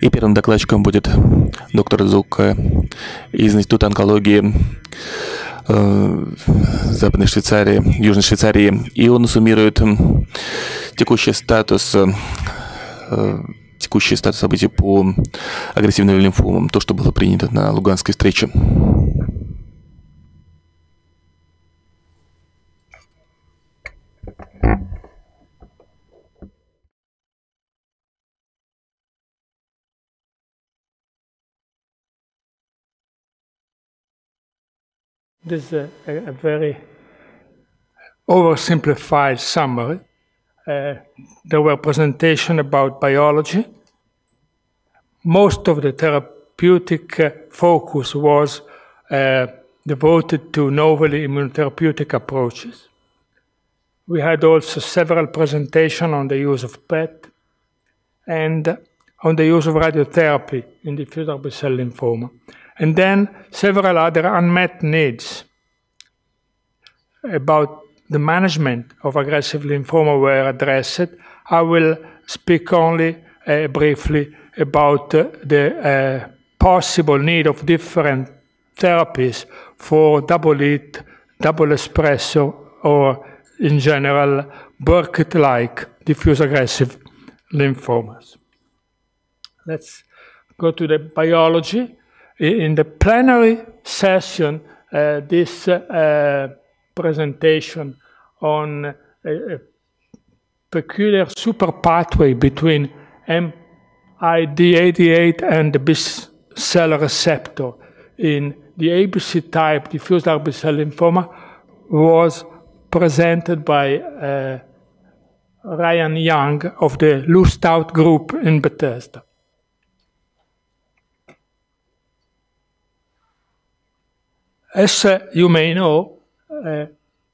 И первым докладчиком будет доктор Зук из Института онкологии э, Западной Швейцарии, Южной Швейцарии. И он суммирует текущий статус э, текущий статус событий по агрессивным лимфомам, то, что было принято на Луганской встрече. This is a, a very oversimplified summary. Uh, there were presentations about biology. Most of the therapeutic uh, focus was uh, devoted to novel immunotherapeutic approaches. We had also several presentations on the use of PET and on the use of radiotherapy in diffuse large B-cell lymphoma and then several other unmet needs about the management of aggressive lymphoma were addressed. I will speak only uh, briefly about uh, the uh, possible need of different therapies for double hit, double expressor, or in general, Burkitt-like diffuse aggressive lymphomas. Let's go to the biology in the plenary session, uh, this uh, presentation on a, a, peculiar super pathway between MYD88 and the B cell receptor in the ABC type diffuse large B-cell lymphoma was presented by uh, Ryan Young of the Lustau group in Bethesda. As uh, you may know, uh,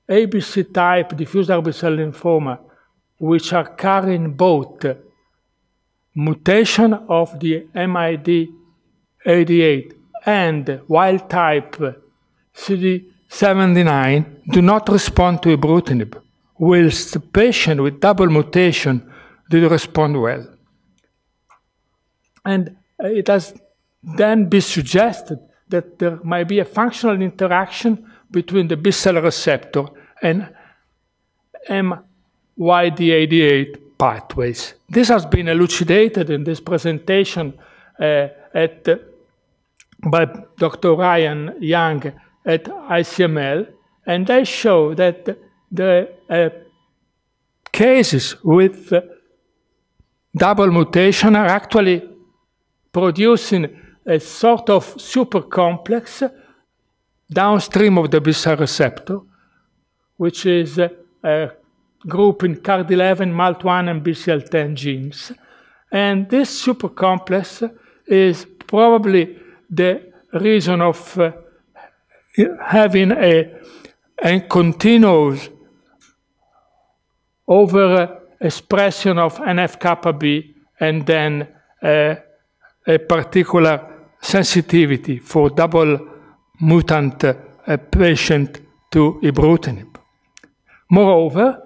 ABC type diffuse large B-cell lymphoma, which are carrying both mutation of the MYD88 and wild type CD79, do not respond to ibrutinib, whilst the patient with double mutation did respond well. And it has then been suggested that there might be a functional interaction between the B-cell receptor and MYD88 pathways. This has been elucidated in this presentation uh, at, uh, by Dr. Ryan Young at ICML, and they show that the uh, cases with double mutation are actually producing a sort of super complex downstream of the B-cell receptor, which is a, a group in CARD11, MALT1, and BCL10 genes. And this super complex is probably the reason of uh, having a, a continuous over expression of NF-kappa B and then uh, a particular sensitivity for double mutant uh, patient to ibrutinib. Moreover,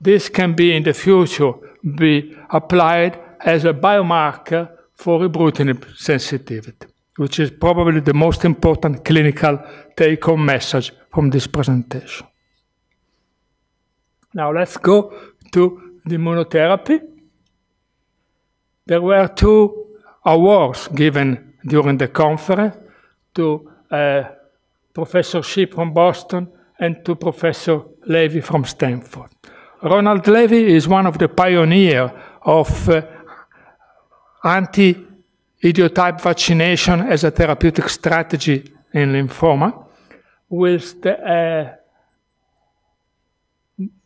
this can be in the future be applied as a biomarker for ibrutinib sensitivity, which is probably the most important clinical take-home message from this presentation. Now let's go to the immunotherapy. There were two awards given during the conference to uh, Professor Shipp from Boston and to Professor Levy from Stanford. Ronald Levy is one of the pioneers of uh, anti-idiotype vaccination as a therapeutic strategy in lymphoma, with the, uh,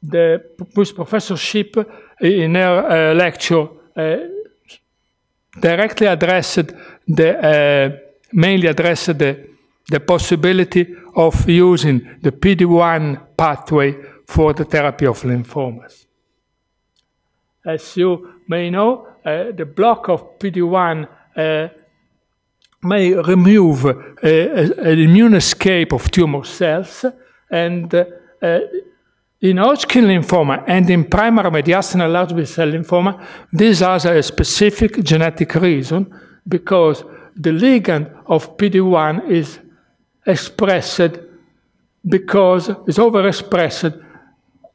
the with Professor in her uh, lecture uh, directly addressed the uh, mainly addressed the, the possibility of using the PD-1 pathway for the therapy of lymphomas. As you may know, uh, the block of PD-1 uh, may remove uh, an immune escape of tumor cells and uh, in Hodgkin lymphoma and in primary mediastinal large B-cell lymphoma, this has a specific genetic reason because the ligand of PD1 is expressed because it's overexpressed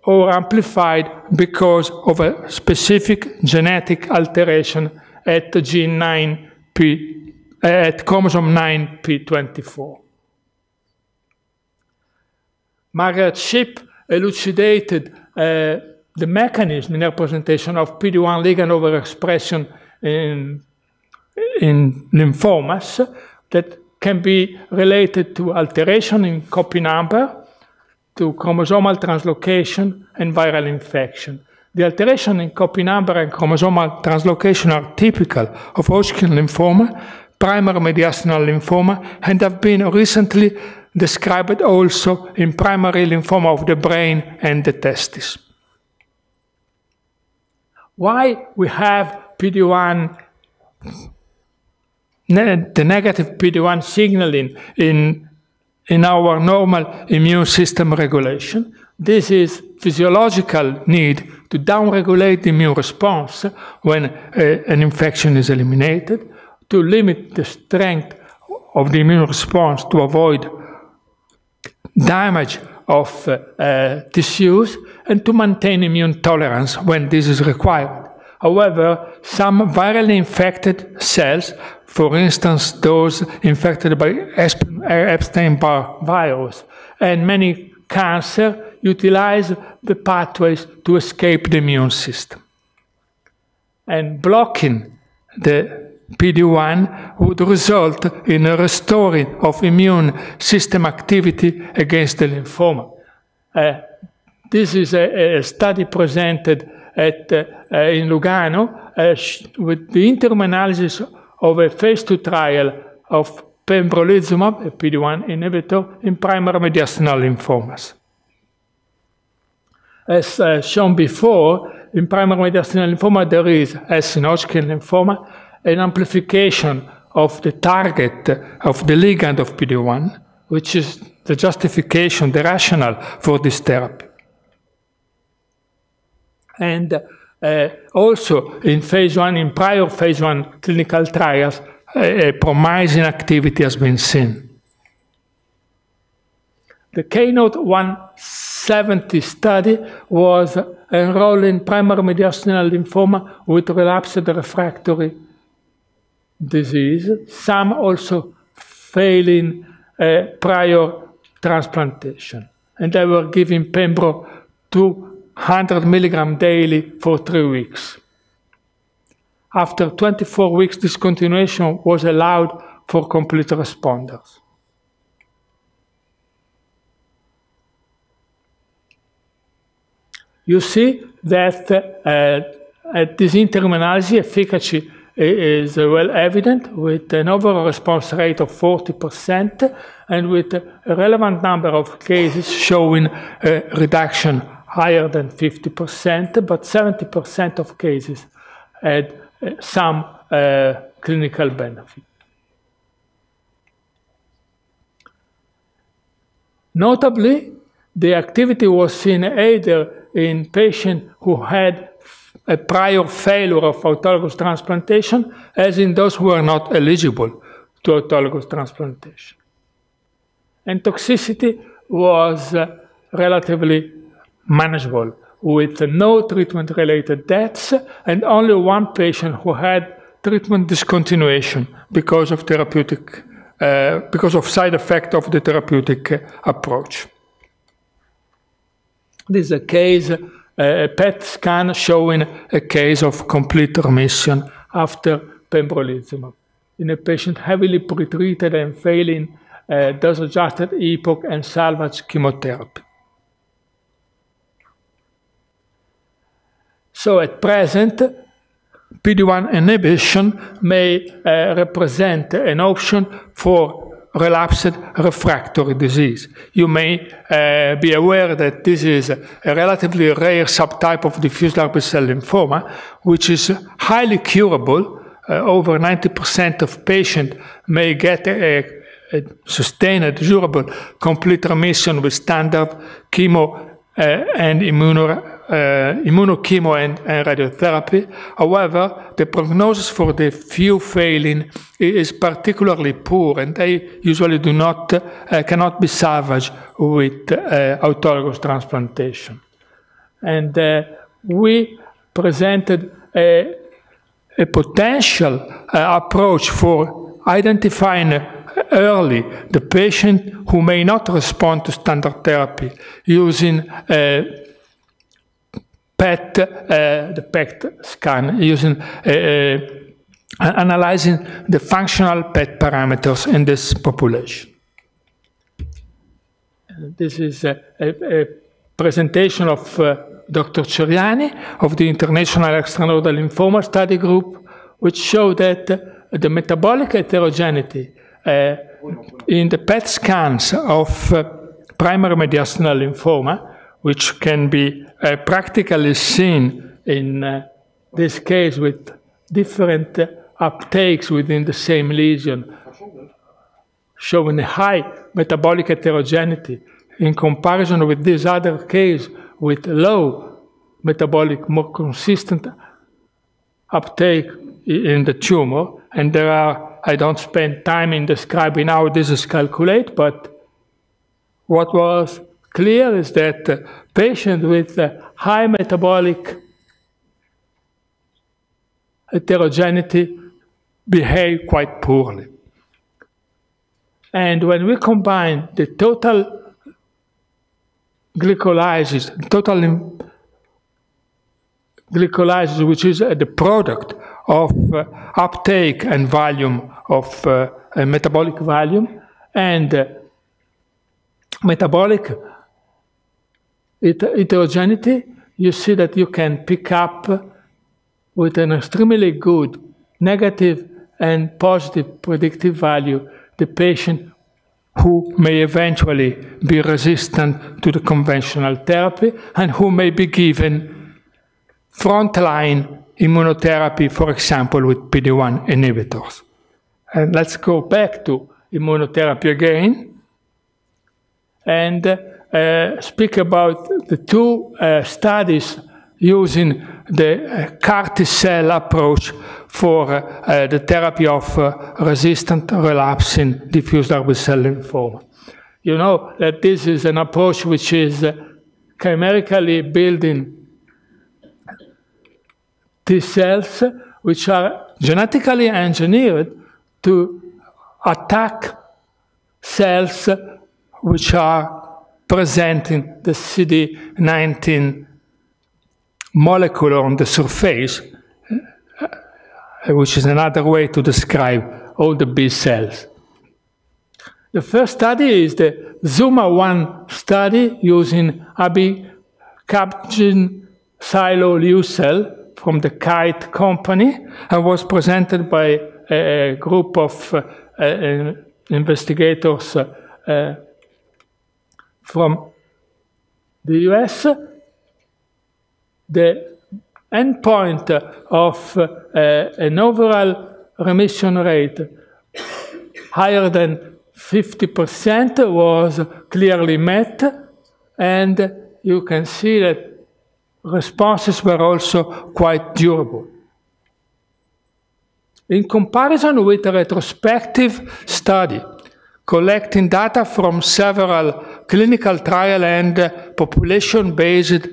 or amplified because of a specific genetic alteration at gene 9p eh, at chromosome 9p24. Margaret Shipp elucidated uh, the mechanism in representation of PD-1 ligand overexpression in, in lymphomas that can be related to alteration in copy number, to chromosomal translocation, and viral infection. The alteration in copy number and chromosomal translocation are typical of Hodgkin lymphoma, primary mediastinal lymphoma, and have been recently described also in primary lymphoma of the brain and the testis. Why we have PD1, the negative PD1 signaling in, in our normal immune system regulation? This is physiological need to downregulate the immune response when uh, an infection is eliminated, to limit the strength of the immune response to avoid damage of uh, uh, tissues and to maintain immune tolerance when this is required. However, some virally infected cells, for instance, those infected by Epstein-Barr virus, and many cancer utilize the pathways to escape the immune system. And blocking the PD1 would result in a restoring of immune system activity against the lymphoma. Uh, this is a, a, study presented at, uh, uh in Lugano uh, with the interim analysis of a phase 2 trial of pembrolizumab, a PD-1 inhibitor, in primary mediastinal lymphomas. As uh, shown before, in primary mediastinal lymphoma, there is, as in Hodgkin lymphoma, an amplification of the target of the ligand of PD-1, which is the justification, the rationale for this therapy. And uh, also in phase one, in prior phase one clinical trials, a, promising activity has been seen. The Keynote 170 study was enrolling primary mediastinal lymphoma with relapsed refractory disease, some also failing uh, prior transplantation. And they were given Pembro 200 milligram daily for three weeks. After 24 weeks, discontinuation was allowed for complete responders. You see that uh, at this interim analysis, efficacy is well evident with an overall response rate of 40% and with a relevant number of cases showing a reduction higher than 50%, but 70% of cases had uh, some uh, clinical benefit. Notably, the activity was seen either in patients who had a prior failure of autologous transplantation as in those who are not eligible to autologous transplantation. And toxicity was uh, relatively manageable with no treatment-related deaths and only one patient who had treatment discontinuation because of therapeutic, uh, because of side effect of the therapeutic uh, approach. This is a case a PET scan showing a case of complete remission after pembrolizumab in a patient heavily pretreated and failing uh, dose-adjusted EPOCH and salvage chemotherapy. So at present, PD-1 inhibition may uh, represent an option for relapsed refractory disease. You may uh, be aware that this is a relatively rare subtype of diffuse large B-cell lymphoma, which is highly curable. Uh, over 90% of patients may get a, a, sustained, durable, complete remission with standard chemo uh, and immuno uh, immunochemo and, and, radiotherapy. However, the prognosis for the few failing is particularly poor, and they usually do not uh, cannot be salvaged with uh, autologous transplantation. And uh, we presented a, a potential uh, approach for identifying early the patient who may not respond to standard therapy using uh, PET, uh, the PET scan, using uh, uh, analyzing the functional PET parameters in this population. This is a, a, a presentation of uh, Dr. Ceriani of the International Extranodal Lymphoma Study Group, which showed that the metabolic heterogeneity uh, in the PET scans of primary mediastinal lymphoma, which can be uh, practically seen in this case with different uptakes within the same lesion, showing a high metabolic heterogeneity in comparison with this other case with low metabolic, more consistent uptake in the tumor. And there are I don't spend time in describing how this is calculated, but what was clear is that patients with high metabolic heterogeneity behave quite poorly. And when we combine the total glycolysis, total glycolysis, which is the product of uh, uptake and volume of uh, metabolic volume and uh, metabolic heterogeneity, you see that you can pick up with an extremely good negative and positive predictive value the patient who may eventually be resistant to the conventional therapy and who may be given frontline immunotherapy, for example, with PD-1 inhibitors. And let's go back to immunotherapy again and speak about the two uh, studies using the uh, CAR T cell approach for uh, the therapy of uh, resistant relapsing diffuse large B-cell lymphoma. You know that this is an approach which is uh, chimerically building T cells which are genetically engineered to attack cells which are present in the CD19 molecule on the surface, uh, which is another way to describe all the B cells. The first study is the ZUMA-1 study using axicabtagene cell from the Kite company and was presented by a group of uh, uh, investigators uh, from the US. The endpoint of uh, an overall remission rate higher than 50% was clearly met, and you can see that responses were also quite durable. In comparison with a retrospective study, collecting data from several clinical trial and population-based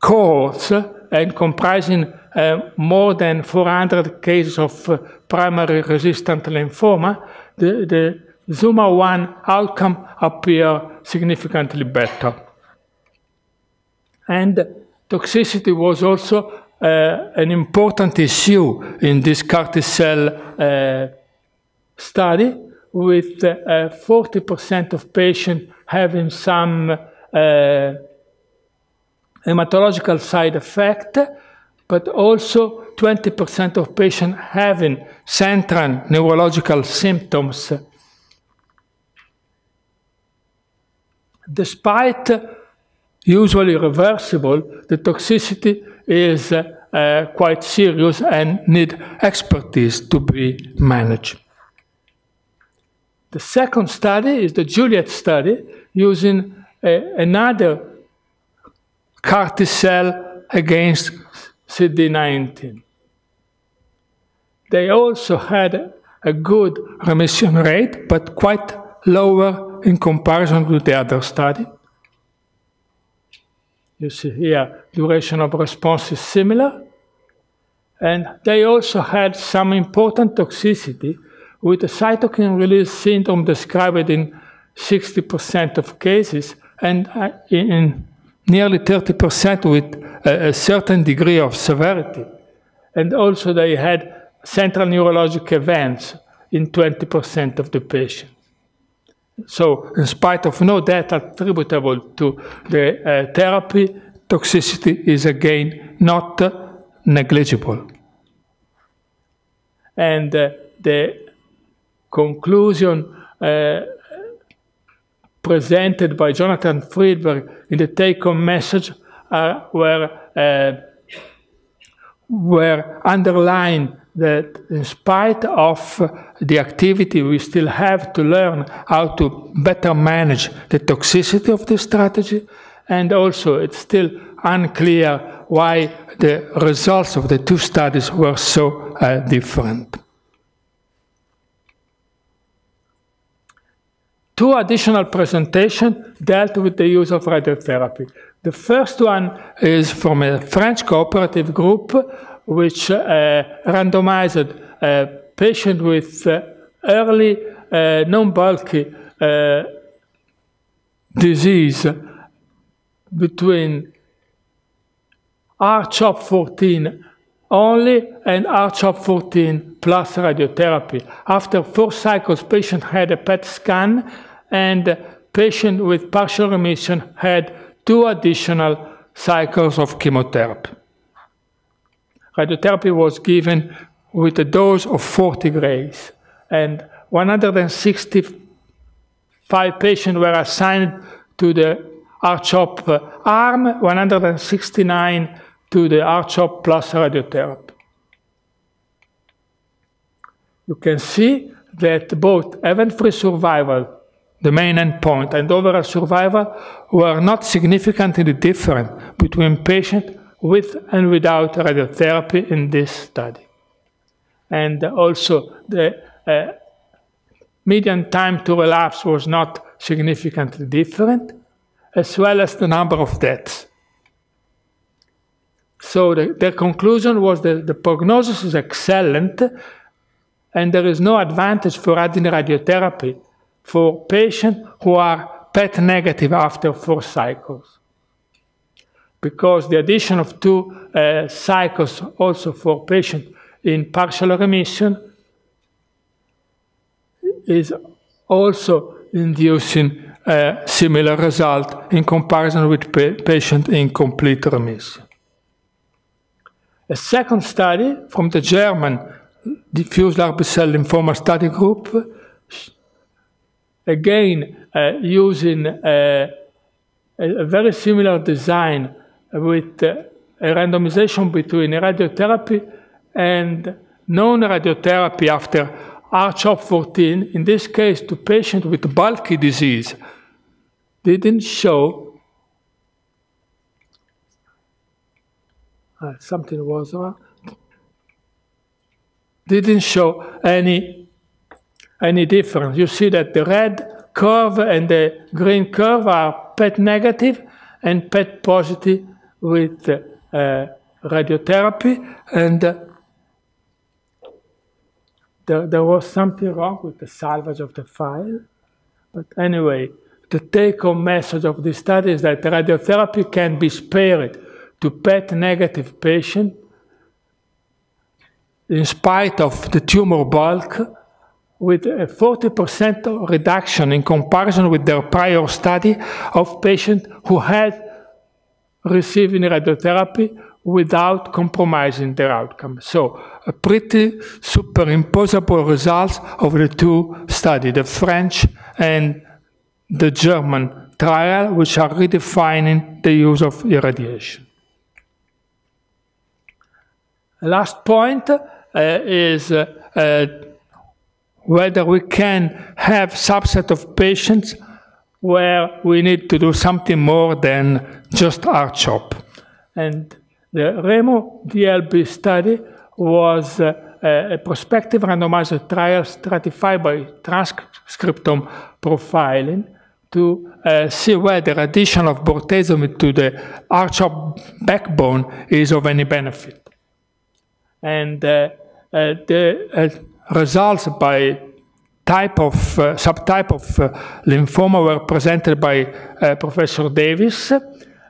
cohorts and comprising uh, more than 400 cases of uh, primary resistant lymphoma, the, the ZUMA-1 outcome appear significantly better. And toxicity was also uh, an important issue in this CAR T cell uh, study, with 40% uh, of patients having some hematological side effect, but also 20% of patients having central neurological symptoms. Despite usually reversible, the toxicity is uh, uh, quite serious and need expertise to be managed. The second study is the Juliet study using uh, another CAR T cell against CD19. They also had a good remission rate, but quite lower in comparison with the other study. You see here, duration of response is similar. And they also had some important toxicity with the cytokine release syndrome described in 60% of cases and uh, in nearly 30% with a, certain degree of severity. And also they had central neurologic events in 20% of the patients. So, in spite of no data attributable to the uh, therapy, toxicity is again not uh, negligible. And uh, the conclusion uh, presented by Jonathan Friedberg in the take-home message uh, were, uh, were underlined that in spite of the activity, we still have to learn how to better manage the toxicity of the strategy. And also, it's still unclear why the results of the two studies were so uh, different. Two additional presentations dealt with the use of radiotherapy. The first one is from a French cooperative group which uh, randomized a patient with uh, early uh, non-bulky disease between R-CHOP 14 only an R-CHOP 14 plus radiotherapy. After four cycles, patient had a PET scan and patient with partial remission had two additional cycles of chemotherapy. Radiotherapy was given with a dose of 40 grays, and 165 patients were assigned to the R-CHOP arm, 169 to the R-CHOP plus radiotherapy. You can see that both event-free survival, the main endpoint, and overall survival were not significantly different between patients with and without radiotherapy in this study. And also the uh, median time to relapse was not significantly different, as well as the number of deaths. So the, the conclusion was that the prognosis is excellent, and there is no advantage for adding radiotherapy for patients who are PET negative after four cycles because the addition of two uh, cycles also for patients in partial remission is also inducing a similar result in comparison with pa patients in complete remission. A second study from the German diffuse large B-cell lymphoma study group, again uh, using uh, a, a very similar design with a randomization between radiotherapy and non-radiotherapy after R-CHOP14, in this case to patients with bulky disease, didn't show uh, something was wrong, didn't show any, any difference. You see that the red curve and the green curve are PET negative and PET positive with uh, radiotherapy, and uh, there, there was something wrong with the salvage of the file. But anyway, the take-home message of this study is that radiotherapy can be spared to PET-negative patients in spite of the tumor bulk, with a 40% reduction in comparison with their prior study of patients who had receiving radiotherapy without compromising their outcome. So a pretty superimposable results of the two studies, the French and the German trial, which are redefining the use of irradiation. Last point uh, is uh, uh, whether we can have subset of patients where we need to do something more than just R-CHOP. And the REMoDL-B study was uh, a prospective randomized trial stratified by transcriptome profiling to uh, see whether addition of bortezomib to the R-CHOP backbone is of any benefit. And uh, uh, the uh, results by type of subtype of lymphoma were presented by Professor Davis,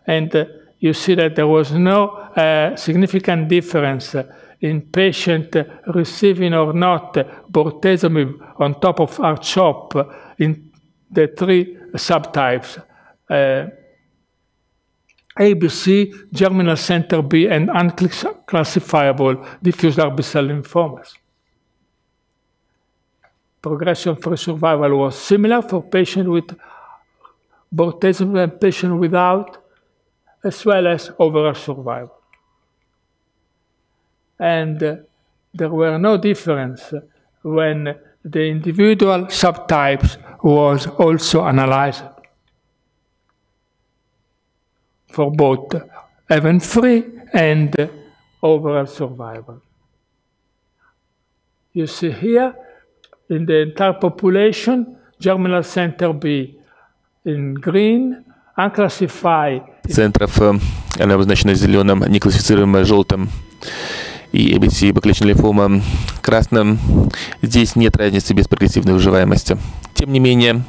and you see that there was no significant difference in patient receiving or not bortezomib on top of R-CHOP in the three subtypes. Uh, ABC, germinal center B, and unclassifiable diffuse large B-cell lymphomas progression-free survival was similar for patients with bortezomib and patients without, as well as overall survival. And uh, there were no difference when the individual subtypes was also analyzed for both event-free and overall survival. You see here in the entire population, germinal center B in green, unclassified. Центров, она обозначена зеленым, неклассифицируемая желтым и ABC бакличная лимфома красным. Здесь нет разницы без прогрессивной выживаемости. Тем не менее,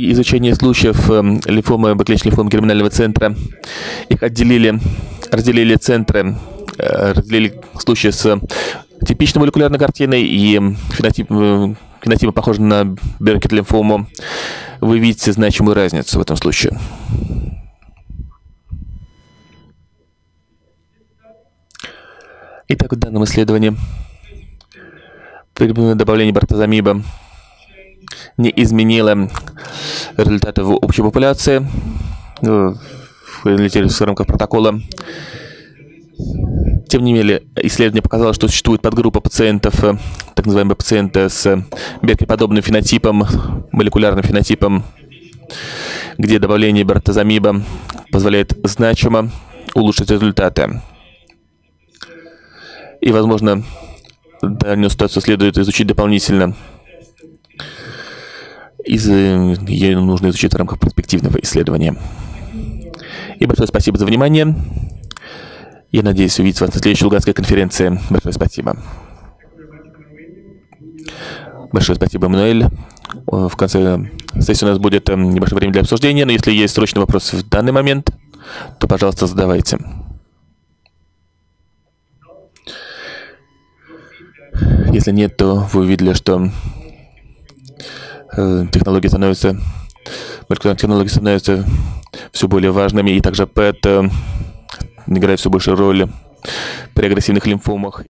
При изучении случаев эм, лимфомы, бэклечной лимфомы герминального центра их отделили, разделили центры, э, разделили случаи с типичной молекулярной картиной и фенотип, э, фенотипом, похожим на Беркет лимфому. Вы видите значимую разницу в этом случае. Итак, в данном исследовании добавление бартозамиба не изменило результаты в общей популяции в рамках протокола. Тем не менее, исследование показало, что существует подгруппа пациентов, так называемые пациенты с беркеподобным фенотипом, молекулярным фенотипом, где добавление бартозамиба позволяет значимо улучшить результаты. И, возможно, данную ситуацию следует изучить дополнительно и ее нужно изучить в рамках перспективного исследования. И большое спасибо за внимание. Я надеюсь увидеть вас на следующей Луганской конференции. Большое спасибо. Большое спасибо, Эммануэль. В конце сессии у нас будет эм, небольшое время для обсуждения, но если есть срочный вопрос в данный момент, то, пожалуйста, задавайте. Если нет, то вы увидели, что Э, технологии становятся, молекулярные технологии становятся все более важными, и также ПЭТ играет все большую роль при агрессивных лимфомах.